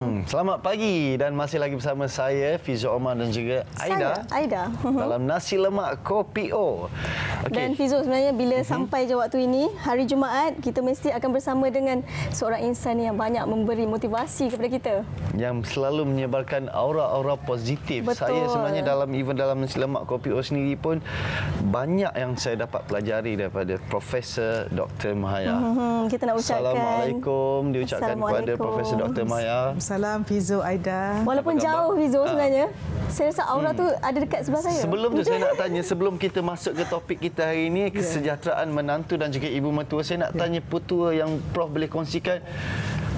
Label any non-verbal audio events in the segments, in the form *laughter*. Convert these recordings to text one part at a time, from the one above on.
Hmm, selamat pagi dan masih lagi bersama saya Fizo Omar dan juga Aida. Saya, Aida. *laughs* Dalam nasi lemak kopi O. Okay. Dan Fizo sebenarnya bila uh-huh. sampai je waktu ini, hari Jumaat kita mesti akan bersama dengan seorang insan yang banyak memberi motivasi kepada kita. Yang selalu menyebarkan aura-aura positif. Betul. Saya sebenarnya dalam even dalam nasi lemak kopi O sendiri pun banyak yang saya dapat pelajari daripada Profesor Dr. Mahaya. Uh-huh. Kita nak ucapkan Assalamualaikum diucapkan kepada Profesor Dr. Mahaya. Salam Fizo Aida. Walaupun jauh Fizo ah. sebenarnya. Saya rasa aura hmm. tu ada dekat sebelah saya. Sebelum tu saya *laughs* nak tanya sebelum kita masuk ke topik kita hari ini ya. kesejahteraan menantu dan juga ibu mertua saya nak yeah. tanya putua yang prof boleh kongsikan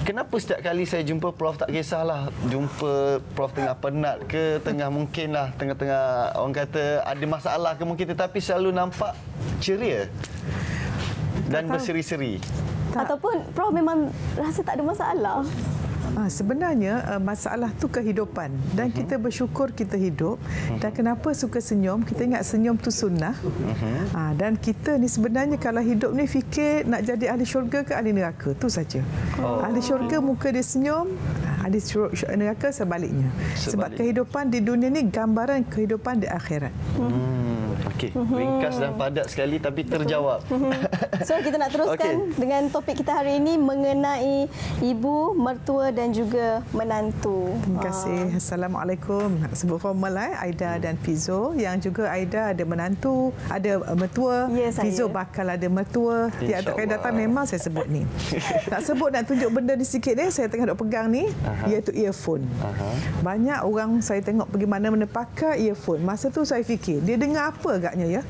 Kenapa setiap kali saya jumpa Prof tak kisahlah jumpa Prof tengah penat ke tengah mungkinlah tengah-tengah orang kata ada masalah ke mungkin tetapi selalu nampak ceria dan berseri-seri. Ataupun Prof memang rasa tak ada masalah. Ha, sebenarnya uh, masalah tu kehidupan dan uh-huh. kita bersyukur kita hidup uh-huh. dan kenapa suka senyum kita ingat senyum tu sunnah uh-huh. ha, dan kita ni sebenarnya kalau hidup ni fikir nak jadi ahli syurga ke ahli neraka tu saja oh. ahli syurga muka dia senyum ahli neraka sebaliknya Sebalik. sebab kehidupan di dunia ni gambaran kehidupan di akhirat hmm. Okey, mhm. ringkas dan padat sekali tapi terjawab. Mhm. so kita nak *laughs* teruskan okay. dengan topik kita hari ini mengenai ibu, mertua dan juga menantu. Terima kasih. Ah. Assalamualaikum. Sebut formal eh Aida dan Fizo yang juga Aida ada menantu, ada mertua. Ya, Fizo bakal ada mertua. Tiada kali datang memang saya sebut ni. *laughs* nak sebut nak tunjuk benda ni sikit ni saya tengah duk pegang ni Aha. iaitu earphone. Aha. Banyak orang saya tengok pergi mana-mana pakai earphone. Masa tu saya fikir dia dengar apa agaknya ya.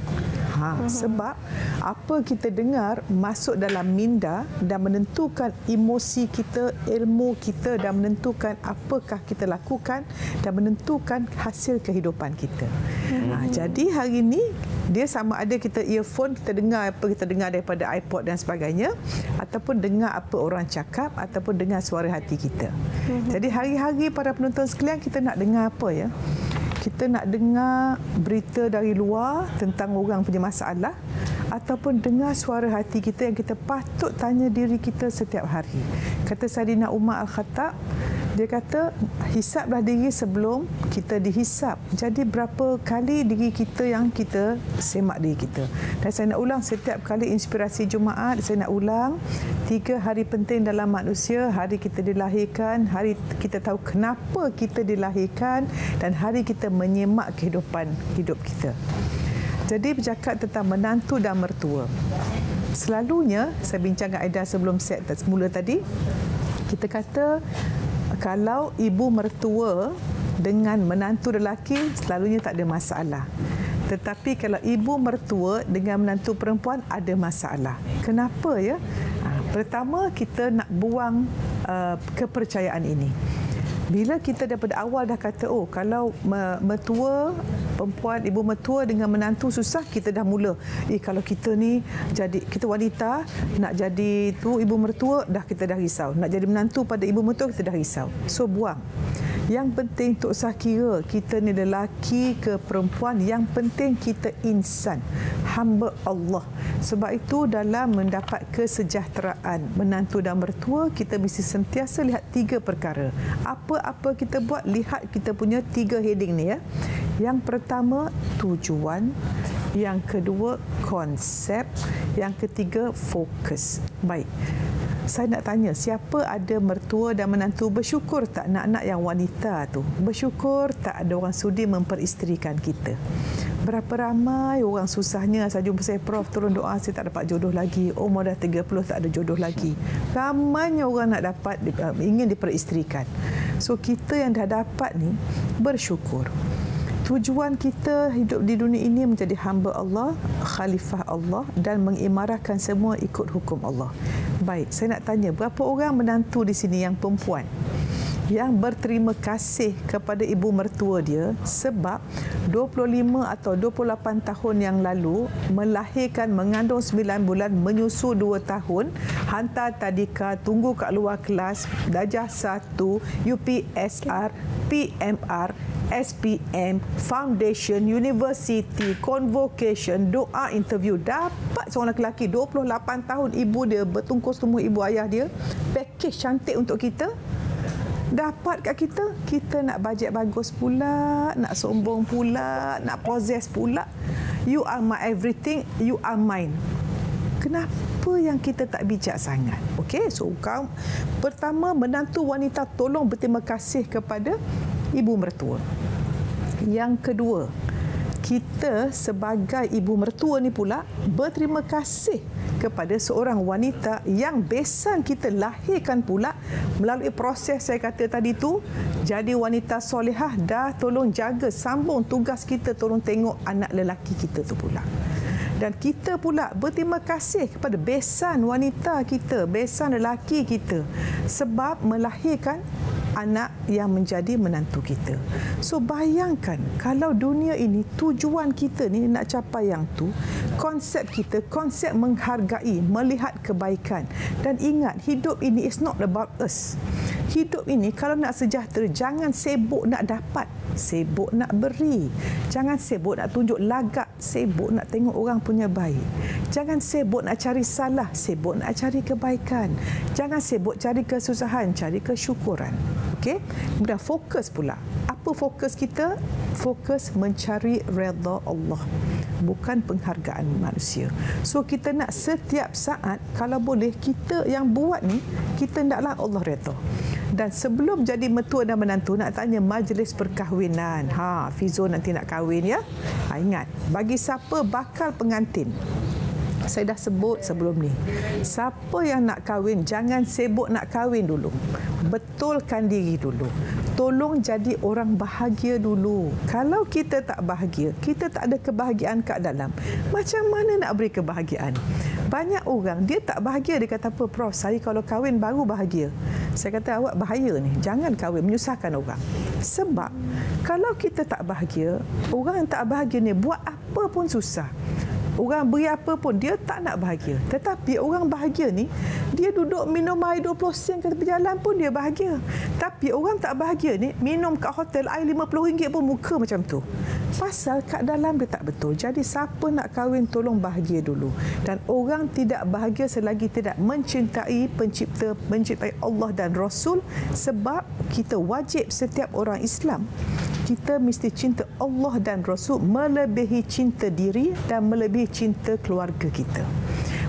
Ha, mhm. sebab apa kita dengar masuk dalam minda dan menentukan emosi kita, ilmu kita dan menentukan apakah kita lakukan dan menentukan hasil kehidupan kita. Ha, jadi hari ini dia sama ada kita earphone kita dengar apa kita dengar daripada iPod dan sebagainya ataupun dengar apa orang cakap ataupun dengar suara hati kita. Mhm. Jadi hari-hari para penonton sekalian kita nak dengar apa ya? Kita nak dengar berita dari luar tentang orang punya masalah ataupun dengar suara hati kita yang kita patut tanya diri kita setiap hari. Kata Saidina Umar Al-Khattab, dia kata hisaplah diri sebelum kita dihisap. Jadi berapa kali diri kita yang kita semak diri kita. Dan saya nak ulang setiap kali inspirasi Jumaat, saya nak ulang tiga hari penting dalam manusia, hari kita dilahirkan, hari kita tahu kenapa kita dilahirkan dan hari kita menyemak kehidupan hidup kita. Jadi bercakap tentang menantu dan mertua. Selalunya saya bincang dengan Aida sebelum set semula tadi, kita kata kalau ibu mertua dengan menantu lelaki selalunya tak ada masalah. Tetapi kalau ibu mertua dengan menantu perempuan ada masalah. Kenapa ya? Ha, pertama kita nak buang uh, kepercayaan ini. Bila kita daripada awal dah kata oh kalau mertua perempuan ibu mertua dengan menantu susah kita dah mula. Eh kalau kita ni jadi kita wanita nak jadi tu ibu mertua dah kita dah risau. Nak jadi menantu pada ibu mertua kita dah risau. So buang. Yang penting Tok Sah kira kita ni lelaki ke perempuan yang penting kita insan hamba Allah. Sebab itu dalam mendapat kesejahteraan menantu dan mertua kita mesti sentiasa lihat tiga perkara apa-apa kita buat? Lihat kita punya tiga heading ni ya. Yang pertama tujuan. Yang kedua konsep. Yang ketiga fokus. Baik. Saya nak tanya siapa ada mertua dan menantu bersyukur tak anak-anak yang wanita tu? Bersyukur tak ada orang sudi memperisterikan kita? Berapa ramai orang susahnya? Saya jumpa saya prof turun doa saya tak dapat jodoh lagi. Umur dah 30 tak ada jodoh lagi. Ramainya orang nak dapat uh, ingin diperisterikan so kita yang dah dapat ni bersyukur tujuan kita hidup di dunia ini menjadi hamba Allah, khalifah Allah dan mengimarahkan semua ikut hukum Allah. Baik, saya nak tanya berapa orang menantu di sini yang perempuan yang berterima kasih kepada ibu mertua dia sebab 25 atau 28 tahun yang lalu melahirkan mengandung 9 bulan menyusu 2 tahun hantar tadika tunggu kat luar kelas darjah 1 UPSR PMR SPM, Foundation, University, Convocation, doa interview. Dapat seorang lelaki 28 tahun ibu dia bertungkus temu ibu ayah dia. Package cantik untuk kita. Dapat kat kita, kita nak bajet bagus pula, nak sombong pula, nak possess pula. You are my everything, you are mine. Kenapa yang kita tak bijak sangat? Okey, so kau pertama menantu wanita tolong berterima kasih kepada ibu mertua. Yang kedua, kita sebagai ibu mertua ni pula berterima kasih kepada seorang wanita yang besan kita lahirkan pula melalui proses saya kata tadi tu jadi wanita solehah dah tolong jaga sambung tugas kita tolong tengok anak lelaki kita tu pula. Dan kita pula berterima kasih kepada besan wanita kita, besan lelaki kita sebab melahirkan anak yang menjadi menantu kita. So bayangkan kalau dunia ini tujuan kita ni nak capai yang tu, konsep kita konsep menghargai, melihat kebaikan dan ingat hidup ini is not about us. Hidup ini kalau nak sejahtera jangan sibuk nak dapat sibuk nak beri. Jangan sibuk nak tunjuk lagak, sibuk nak tengok orang punya baik. Jangan sibuk nak cari salah, sibuk nak cari kebaikan. Jangan sibuk cari kesusahan, cari kesyukuran. Okey? Kemudian fokus pula. Apa fokus kita? Fokus mencari redha Allah. Bukan penghargaan manusia. So kita nak setiap saat kalau boleh kita yang buat ni kita hendaklah Allah redha. Dan sebelum jadi metua dan menantu nak tanya majlis perkahwinan. Ha, Fizo nanti nak kahwin ya. Ha, ingat, bagi siapa bakal pengantin? Saya dah sebut sebelum ni. Siapa yang nak kahwin, jangan sibuk nak kahwin dulu. Betulkan diri dulu. Tolong jadi orang bahagia dulu. Kalau kita tak bahagia, kita tak ada kebahagiaan kat dalam. Macam mana nak beri kebahagiaan? Banyak orang, dia tak bahagia. Dia kata apa, Prof, saya kalau kahwin baru bahagia. Saya kata, awak bahaya ni. Jangan kahwin, menyusahkan orang. Sebab, kalau kita tak bahagia, orang yang tak bahagia ni buat apa pun susah. Orang beri apa pun dia tak nak bahagia. Tetapi orang bahagia ni dia duduk minum air 20 sen kat tepi jalan pun dia bahagia. Tapi orang tak bahagia ni minum kat hotel air RM50 pun muka macam tu. Pasal kat dalam dia tak betul. Jadi siapa nak kahwin tolong bahagia dulu. Dan orang tidak bahagia selagi tidak mencintai pencipta, mencintai Allah dan Rasul sebab kita wajib setiap orang Islam kita mesti cinta Allah dan Rasul melebihi cinta diri dan melebihi cinta keluarga kita.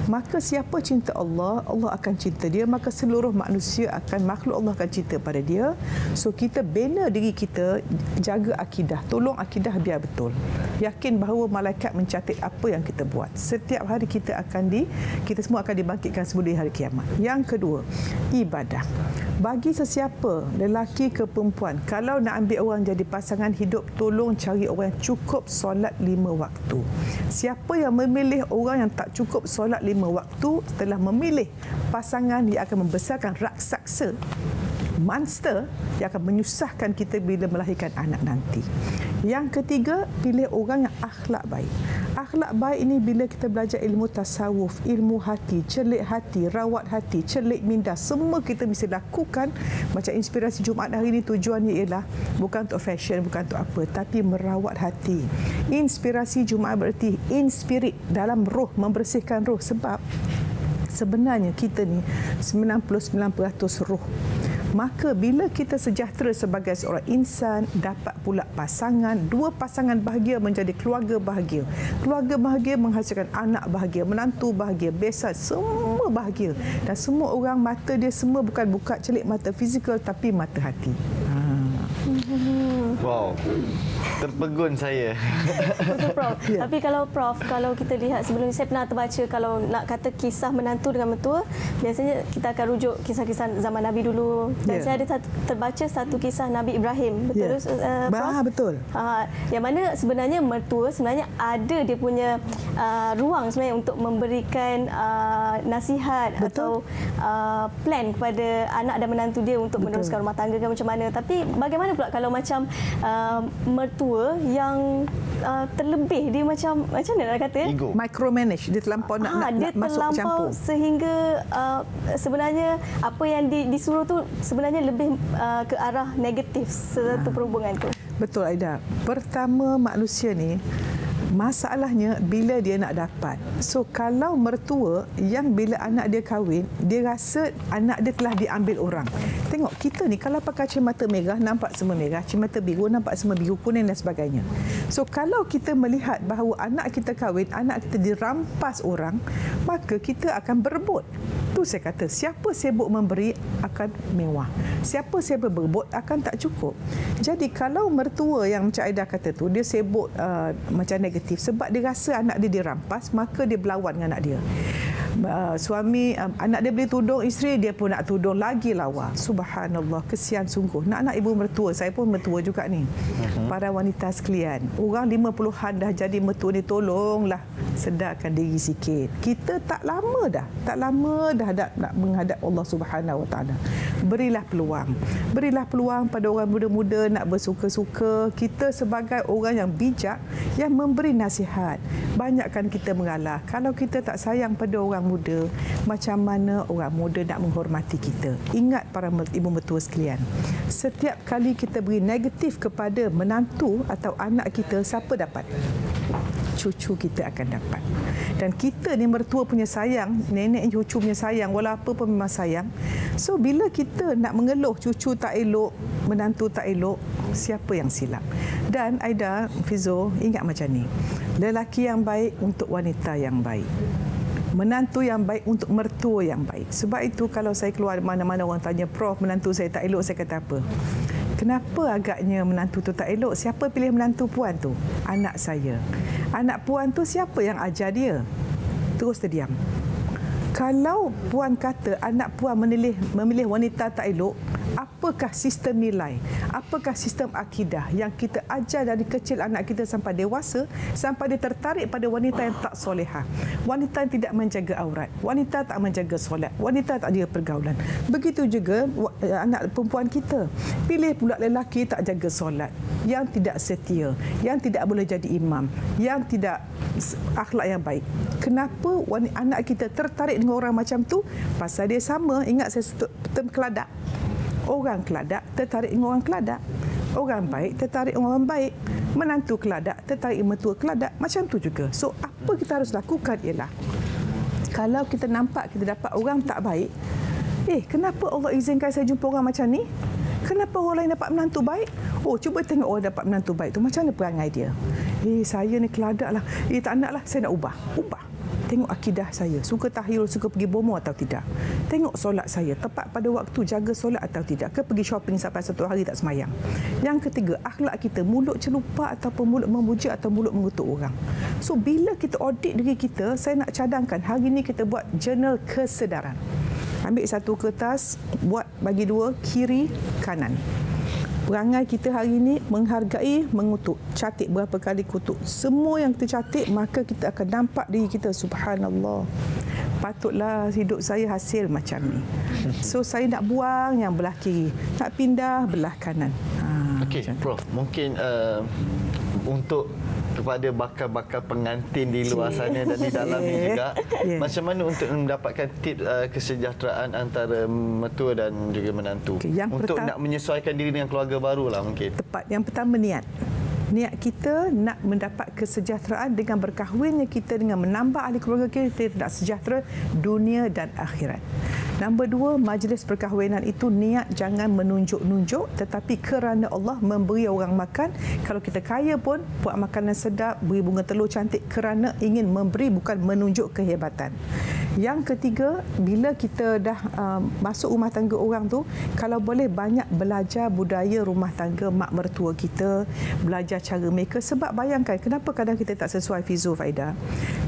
Maka siapa cinta Allah, Allah akan cinta dia. Maka seluruh manusia akan, makhluk Allah akan cinta pada dia. So kita bina diri kita, jaga akidah. Tolong akidah biar betul. Yakin bahawa malaikat mencatat apa yang kita buat. Setiap hari kita akan di, kita semua akan dibangkitkan sebelum hari kiamat. Yang kedua, ibadah. Bagi sesiapa, lelaki ke perempuan, kalau nak ambil orang jadi pasangan hidup, tolong cari orang yang cukup solat lima waktu. Siapa yang memilih orang yang tak cukup solat lima waktu, telah memilih pasangan yang akan membesarkan raksasa monster yang akan menyusahkan kita bila melahirkan anak nanti. Yang ketiga, pilih orang yang akhlak baik. Akhlak baik ini bila kita belajar ilmu tasawuf, ilmu hati, celik hati, rawat hati, celik minda, semua kita mesti lakukan macam inspirasi Jumaat hari ini tujuannya ialah bukan untuk fashion, bukan untuk apa, tapi merawat hati. Inspirasi Jumaat berarti inspirit dalam roh, membersihkan roh sebab sebenarnya kita ni 99% roh maka bila kita sejahtera sebagai seorang insan dapat pula pasangan dua pasangan bahagia menjadi keluarga bahagia. Keluarga bahagia menghasilkan anak bahagia menantu bahagia besan semua bahagia. Dan semua orang mata dia semua bukan buka celik mata fizikal tapi mata hati. Ha. wow terpegun saya. Betul Prof. *laughs* Ya. Tapi kalau Prof, kalau kita lihat sebelum ini saya pernah terbaca kalau nak kata kisah menantu dengan mentua, biasanya kita akan rujuk kisah-kisah zaman Nabi dulu. Dan ya. saya ada terbaca satu kisah Nabi Ibrahim. Betul ya. uh, Prof? Bah, betul. Uh, yang mana sebenarnya mertua sebenarnya ada dia punya uh, ruang sebenarnya untuk memberikan uh, nasihat betul. atau uh, plan kepada anak dan menantu dia untuk betul. meneruskan rumah tangga ke macam mana. Tapi bagaimana pula kalau macam uh, mertua tua yang uh, terlebih. Dia macam macam mana nak kata Ego. micromanage. Dia terlampau nak, ha, nak, dia nak masuk campur. sehingga uh, sebenarnya apa yang di, disuruh tu sebenarnya lebih uh, ke arah negatif satu ha. perhubungan tu. Betul Aida. Pertama manusia ni Masalahnya bila dia nak dapat. So kalau mertua yang bila anak dia kahwin, dia rasa anak dia telah diambil orang. Tengok kita ni kalau pakai cermata merah nampak semua merah, cermata biru nampak semua biru kuning dan sebagainya. So kalau kita melihat bahawa anak kita kahwin, anak kita dirampas orang, maka kita akan berebut. Tu saya kata, siapa sibuk memberi akan mewah. Siapa sibuk berebut akan tak cukup. Jadi kalau mertua yang macam Aida kata tu, dia sibuk uh, macam negatif sebab dia rasa anak dia dirampas, maka dia berlawan dengan anak dia. Uh, suami um, anak dia beli tudung isteri dia pun nak tudung lagi lawa. Subhanallah kesian sungguh. Nak anak ibu mertua saya pun mertua juga ni. Uh-huh. para wanita sekalian. Orang 50-an dah jadi mertua ni tolonglah sedarkan diri sikit. Kita tak lama dah. Tak lama dah nak, nak menghadap Allah Subhanahu Wa Taala. Berilah peluang. Berilah peluang pada orang muda-muda nak bersuka-suka. Kita sebagai orang yang bijak yang memberi nasihat. Banyakkan kita mengalah. Kalau kita tak sayang pada orang muda macam mana orang muda nak menghormati kita? Ingat para ibu mertua sekalian. Setiap kali kita beri negatif kepada menantu atau anak kita siapa dapat cucu kita akan dapat. Dan kita ni mertua punya sayang nenek cucu punya sayang walau apa pun memang sayang. So bila kita nak mengeluh cucu tak elok menantu tak elok siapa yang silap? Dan Aida Fizo ingat macam ni. Lelaki yang baik untuk wanita yang baik. Menantu yang baik untuk mertua yang baik. Sebab itu kalau saya keluar mana-mana orang tanya, Prof, menantu saya tak elok, saya kata apa? Kenapa agaknya menantu tu tak elok? Siapa pilih menantu puan tu? Anak saya. Anak puan tu siapa yang ajar dia? Terus terdiam. Kalau puan kata anak puan memilih, memilih wanita tak elok, apakah sistem nilai, apakah sistem akidah yang kita ajar dari kecil anak kita sampai dewasa sampai dia tertarik pada wanita yang tak soleha, wanita yang tidak menjaga aurat, wanita tak menjaga solat, wanita tak jaga pergaulan. Begitu juga eh, anak perempuan kita. Pilih pula lelaki tak jaga solat, yang tidak setia, yang tidak boleh jadi imam, yang tidak akhlak yang baik. Kenapa anak kita tertarik dengan orang macam tu? Pasal dia sama, ingat saya term keladak orang keladak tertarik dengan orang keladak. Orang baik tertarik dengan orang baik. Menantu keladak tertarik dengan mentua keladak. Macam tu juga. So, apa kita harus lakukan ialah kalau kita nampak kita dapat orang tak baik, eh, kenapa Allah izinkan saya jumpa orang macam ni? Kenapa orang lain dapat menantu baik? Oh, cuba tengok orang dapat menantu baik tu. Macam mana perangai dia? Eh, saya ni keladak lah. Eh, tak nak lah. Saya nak ubah. Ubah tengok akidah saya. Suka tahyul suka pergi bomo atau tidak? Tengok solat saya. Tepat pada waktu jaga solat atau tidak? Ke pergi shopping sampai satu hari tak semayang? Yang ketiga akhlak kita. Mulut celupa ataupun mulut memuja atau mulut mengutuk orang. So bila kita audit diri kita saya nak cadangkan hari ini kita buat jurnal kesedaran. Ambil satu kertas buat bagi dua kiri kanan perangai kita hari ini menghargai mengutuk. Catik berapa kali kutuk. Semua yang kita catik maka kita akan nampak diri kita subhanallah. Patutlah hidup saya hasil macam ni. So saya nak buang yang belah kiri. Nak pindah belah kanan. Ha, okey prof mungkin uh, untuk kepada bakal-bakal pengantin di luar sana dan di dalam ini juga. *laughs* Yeah. Macam mana untuk mendapatkan tips uh, kesejahteraan antara mertua dan juga menantu? Okay, yang untuk pertama, nak menyesuaikan diri dengan keluarga baru lah mungkin. Tepat. Yang pertama niat. Niat kita nak mendapat kesejahteraan dengan berkahwinnya kita dengan menambah ahli keluarga kita, kita nak sejahtera dunia dan akhirat. Nombor dua, majlis perkahwinan itu niat jangan menunjuk-nunjuk tetapi kerana Allah memberi orang makan. Kalau kita kaya pun buat makanan sedap, beri bunga telur cantik kerana ingin memberi bukan menunjuk kehebatan. Yang ketiga, bila kita dah uh, masuk rumah tangga orang tu, kalau boleh banyak belajar budaya rumah tangga mak mertua kita, belajar cara mereka sebab bayangkan kenapa kadang kita tak sesuai Fizu Faida.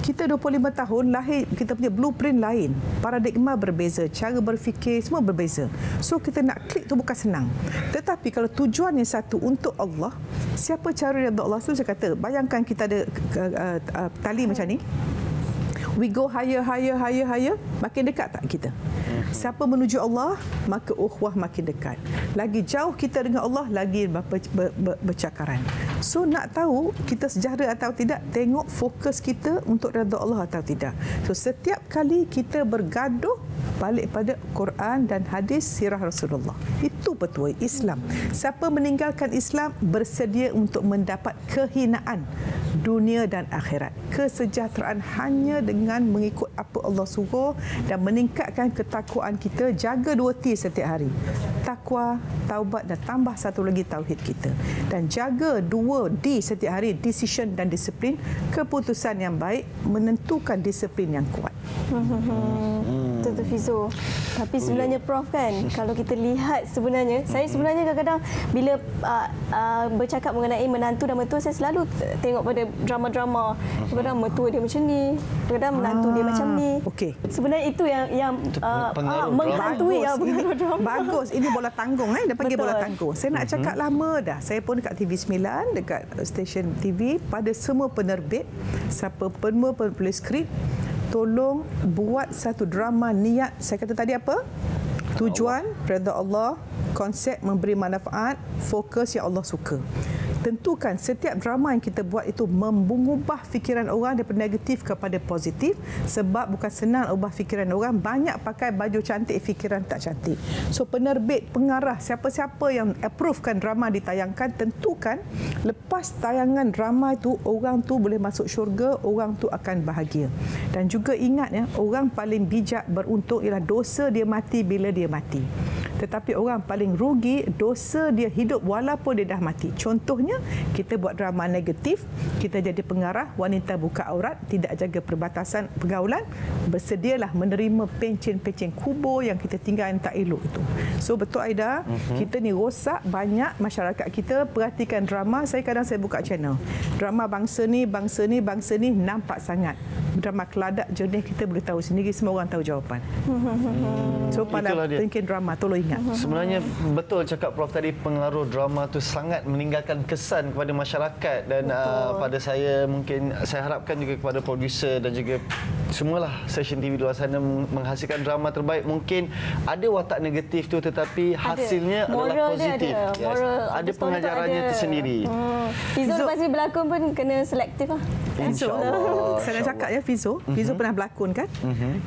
Kita 25 tahun lahir kita punya blueprint lain, paradigma berbeza, cara berfikir semua berbeza. So kita nak klik tu bukan senang. Tetapi kalau tujuannya satu untuk Allah, siapa cara yang Allah? So saya kata, bayangkan kita ada uh, uh, uh, tali macam ni. We go higher higher higher higher makin dekat tak kita? Siapa menuju Allah maka uhwah makin dekat. Lagi jauh kita dengan Allah lagi ber, ber, ber, bercakaran. So nak tahu kita sejahtera atau tidak tengok fokus kita untuk redha Allah atau tidak. So setiap kali kita bergaduh balik pada Quran dan hadis sirah Rasulullah. Itu petua Islam. Siapa meninggalkan Islam bersedia untuk mendapat kehinaan dunia dan akhirat. Kesejahteraan hanya dengan mengikut apa Allah suruh dan meningkatkan ketakwaan kita jaga dua T setiap hari. Takwa, taubat dan tambah satu lagi tauhid kita. Dan jaga dua D setiap hari, decision dan disiplin, keputusan yang baik menentukan disiplin yang kuat. Hmm. Tentu Fizo. Tapi sebenarnya Prof kan, kalau kita lihat sebenarnya, saya sebenarnya kadang-kadang bila uh, uh, bercakap mengenai menantu dan mertua, saya selalu tengok pada drama-drama. Kadang-kadang mertua dia macam ni, kadang-kadang menantu dia Ah, macam ni. okey. Sebenarnya itu yang yang uh, uh, menghantui ya, ini, pengaruh drama. bagus. Ini bola tanggung eh. Dia panggil Betul. bola tanggung. Saya nak cakap lama dah. Saya pun dekat TV9, dekat stesen TV pada semua penerbit, siapa semua penulis skrip, tolong buat satu drama niat. Saya kata tadi apa? Tujuan redha Allah, konsep memberi manfaat, fokus yang Allah suka. Tentukan setiap drama yang kita buat itu mengubah fikiran orang daripada negatif kepada positif sebab bukan senang ubah fikiran orang banyak pakai baju cantik fikiran tak cantik. So penerbit, pengarah, siapa-siapa yang approvekan drama ditayangkan tentukan lepas tayangan drama itu orang tu boleh masuk syurga, orang tu akan bahagia. Dan juga ingat ya, orang paling bijak beruntung ialah dosa dia mati bila dia mati. Tetapi orang paling rugi dosa dia hidup walaupun dia dah mati. Contohnya, kita buat drama negatif, kita jadi pengarah, wanita buka aurat, tidak jaga perbatasan pergaulan, bersedialah menerima pencen-pencen kubur yang kita tinggal yang tak elok itu. So betul Aida, uh-huh. kita ni rosak banyak masyarakat kita perhatikan drama, saya kadang saya buka channel. Drama bangsa ni, bangsa ni, bangsa ni nampak sangat. Drama keladak jernih kita boleh tahu sendiri, semua orang tahu jawapan. *laughs* So pada thinking drama, tolong ingat. Sebenarnya betul cakap Prof tadi pengaruh drama tu sangat meninggalkan kesan kepada masyarakat dan uh, pada saya mungkin saya harapkan juga kepada produser dan juga semualah stesen TV di luar sana meng- menghasilkan drama terbaik mungkin ada watak negatif tu tetapi hasilnya Moral adalah dia positif. ada. Moral of Ada pengajarannya ada. tersendiri. Hmm. Fizo lepas ni berlakon pun kena selektif lah. InsyaAllah. Saya nak cakap ya Fizo, Fizo pernah berlakon kan?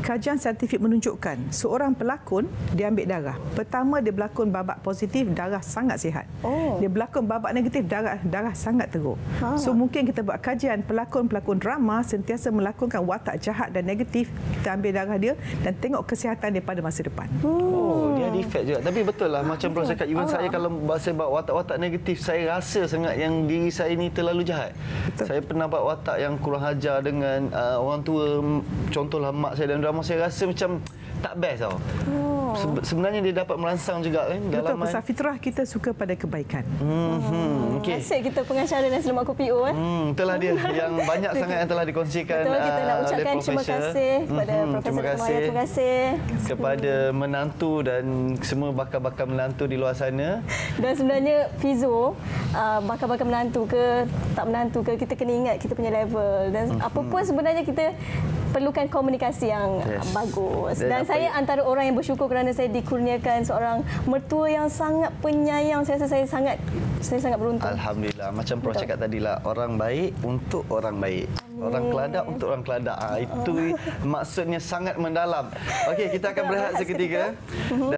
Kajian saintifik menunjukkan seorang pelakon dia ambil darah. Pertama dia berlakon babak positif, darah sangat sihat. Oh. Dia berlakon babak negatif, darah darah sangat teruk. Ha. So mungkin kita buat kajian pelakon-pelakon drama sentiasa melakonkan watak jahat dan negatif, kita ambil darah dia dan tengok kesihatan dia pada masa depan. Oh, dia ada efek juga. Tapi betul lah macam Prof cakap even saya kalau buat watak-watak negatif saya rasa sangat yang diri saya ni terlalu jahat. Betul. Saya pernah buat watak yang kurang ajar dengan uh, orang tua contohlah mak saya dalam drama saya rasa macam tak best tau. Oh. Sebenarnya dia dapat merangsang juga kan Betul, dalam pasal fitrah kita suka pada kebaikan. Hmm, okey. Asyik kita pengacara dan selamat kopi O eh. Hmm, itulah dia yang banyak *laughs* sangat yang telah dikongsikan Betul, kita nak oleh ucapkan terima kasih kepada Mhm, Profesor terima Dr. kasih. Terima kasih. kepada menantu dan semua bakal-bakal menantu di luar sana. Dan sebenarnya Fizo, uh, bakal-bakal menantu ke tak menantu ke, kita kena ingat kita punya level. Dan apa pun sebenarnya kita perlukan komunikasi yang Yes. bagus. Dan Dan, saya yang- antara orang yang bersyukur kerana saya dikurniakan seorang mertua yang sangat penyayang. Saya rasa saya sangat saya sangat beruntung. Alhamdulillah. Macam Prof Betul. cakap tadi lah, orang baik untuk orang baik. Orang keladak untuk orang keladak. Ha, itu *laughs* maksudnya sangat mendalam. Okey, kita akan berehat seketika.